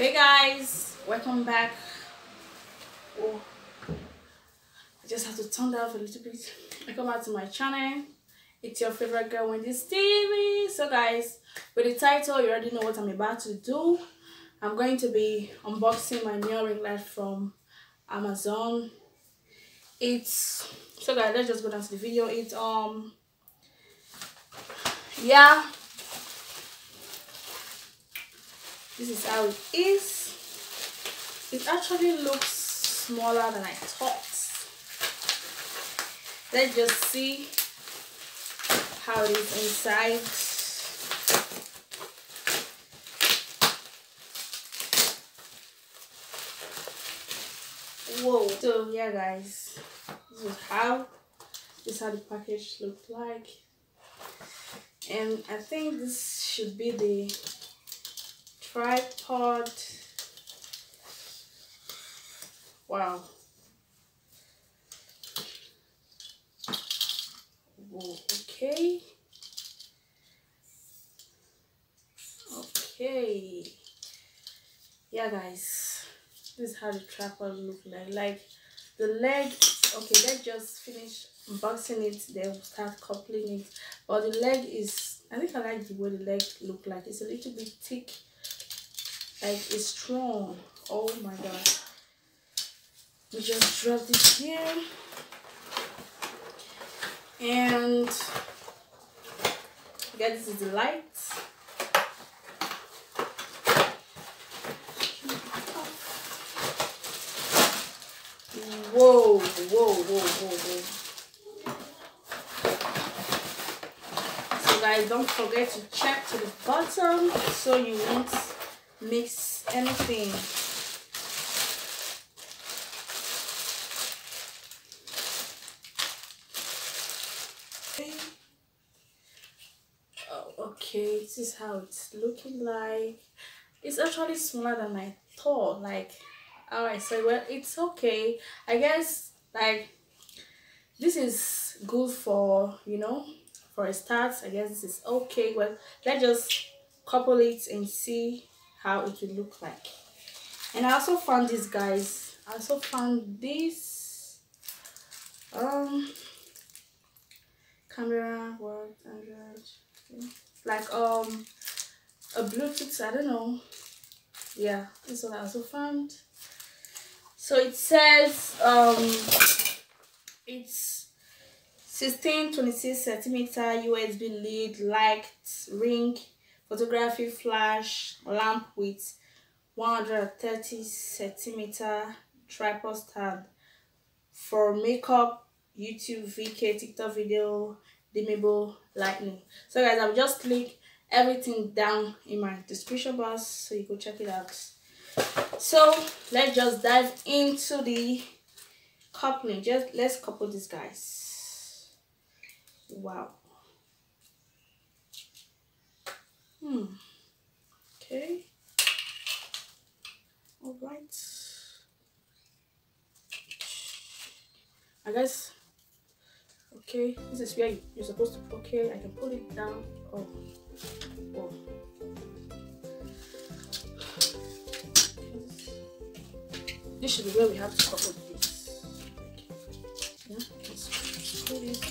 hey guys. Welcome back. Oh i just have to turn that off a little bit. Welcome back to my channel. It's your favorite girl Wendy's TV so guys with the title you already know what i'm about to do. I'm going to be unboxing my new ring light from amazon. It's so guys let's just go down to the video. It's um yeah this is how it is. It actually looks smaller than i thought. Let's just see how it is inside. Whoa. So yeah guys. This is how this is how the package looked like. And i think this should be the tripod wow. Whoa, okay. Okay. Yeah guys. This is how the tripod look like. Like the leg okay let's just finish unboxing it then we'll start coupling it. But the leg is i think i like the way the leg look like. It's a little bit thick like it's strong. Oh my god. We just drop this here. And again this is the light. Whoa whoa whoa whoa whoa. So guys don't forget to check to the bottom so you won't mix anything. Okay. Oh, okay this is how it's looking like. It's actually smaller than i thought like how i said well it's okay. I guess like this is good for you know for a start. I guess this is okay. Well let's just couple it and see how it will look like. And i also found this guys i also found this um camera what android like um a bluetooth i don't know. Yeah this one i also found. So it says um it's 16 26 centimeter usb lead light ring photography flash lamp with 130 centimeter tripod stand. For makeup youtube vk tiktok video dimmable lightning. So guys i've just clicked everything down in my description box so you can check it out. So let's just dive into the coupling. Just let's couple these guys. Wow hmm. Okay. All right. I guess okay this is where you're supposed to okay i can pull it down. Oh. Oh. This should be where we have to couple this. Yeah let's it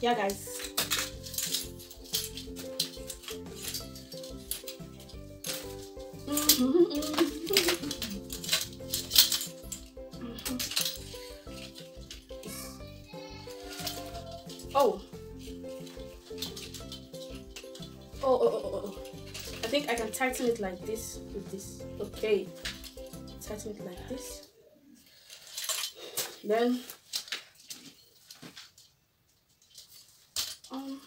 yeah guys. Oh. oh oh oh oh oh. I think i can tighten it like this with this. Okay. Tighten it like this. Then Um.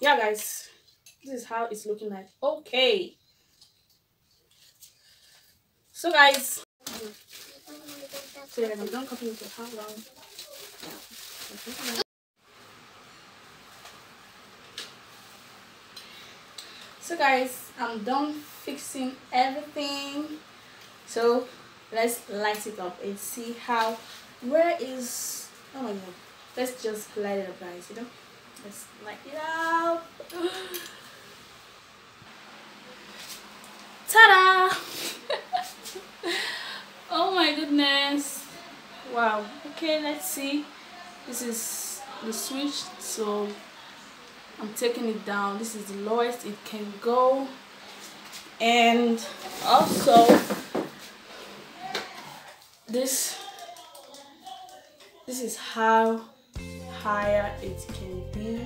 Yeah, guys. This is how it's looking like. Okay. So, guys. So, yeah, I'm done copying for how long. so guys i'm done fixing everything so let's light it up and see how where is oh my god let's just light it up guys you know? Let's light it up. Ta-da! Oh my goodness. Wow. Okay let's see. This is the switch so I'm taking it down. This is the lowest it can go. And also this this is how higher it can be.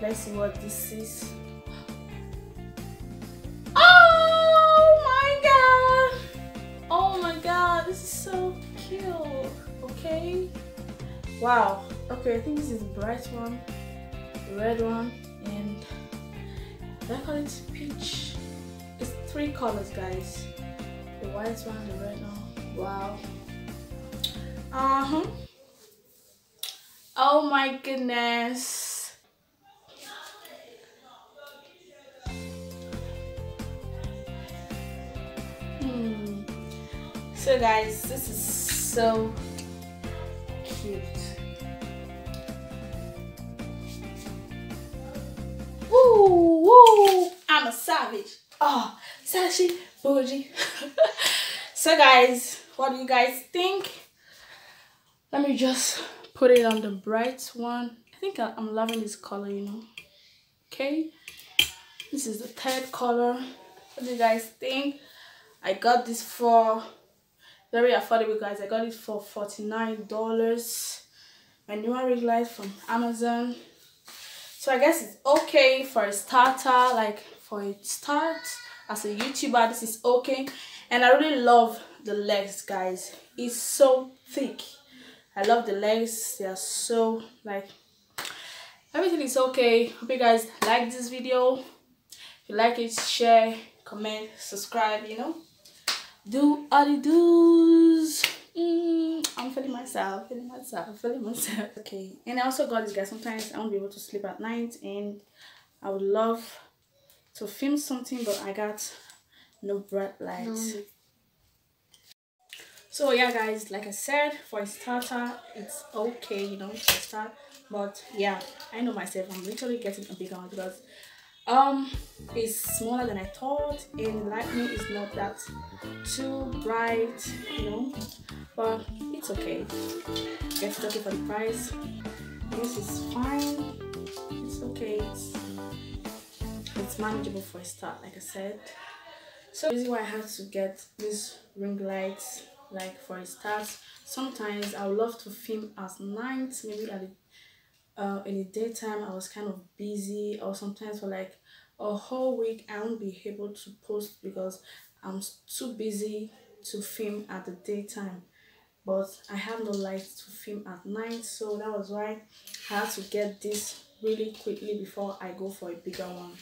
Let's see what this is. Oh my god! Oh my god this is so cute okay? Wow okay i think this is the bright one the red one and I call it peach? It's three colors guys. The white one the red one wow uh-huh oh my goodness hmm so guys this is so cute Woo, woo. I'm a savage. Oh, sassy, bougie. so guys, what do you guys think? Let me just put it on the bright one. I think I'm loving this color, you know. Okay. This is the third color. What do you guys think? I got this for very affordable guys. I got it for $49. My Neewer ring light from Amazon so i guess it's okay for a starter like for a start as a youtuber this is okay and i really love the legs guys. It's so thick. I love the legs. They are so like everything is okay. Hope you guys like this video. If you like it share comment subscribe you know. Do all the do's mm, I'm feeling myself, feeling myself, feeling myself. Okay, and I also got this guys. Sometimes I won't be able to sleep at night, and I would love to film something, but I got no bright lights. No. So yeah, guys, like I said, for a starter, it's okay, you know, to start. But yeah, I know myself. I'm literally getting a bigger one because um it's smaller than i thought and lightning is not that too bright you know but it's okay it's okay for the price this is fine it's okay it's, it's manageable for a start like i said so this is why i had to get these ring lights like for a start sometimes i would love to film at night maybe at the uh, in the daytime I was kind of busy or sometimes for like a whole week I won't be able to post because I'm too busy to film at the daytime. But I have no light to film at night so that was why I had to get this really quickly before I go for a bigger one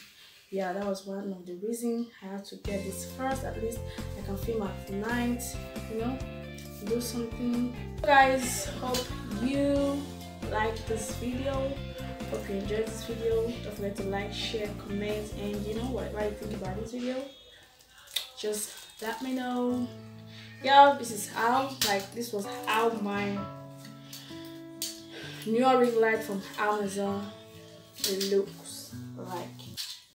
yeah that was one of the reasons I had to get this first at least I can film at night you know do something. Guys hope you like this video. Hope you enjoyed this video. Don't forget to like share comment and you know what, what you think about this video. Just let me know. Yeah this is how like this was how my new ring light from amazon it looks like